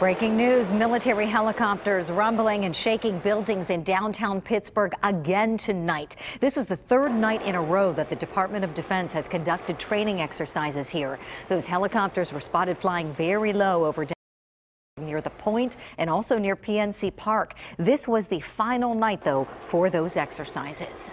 Breaking news military helicopters rumbling and shaking buildings in downtown Pittsburgh again tonight. This was the third night in a row that the Department of Defense has conducted training exercises here. Those helicopters were spotted flying very low over near the point and also near PNC Park. This was the final night, though, for those exercises.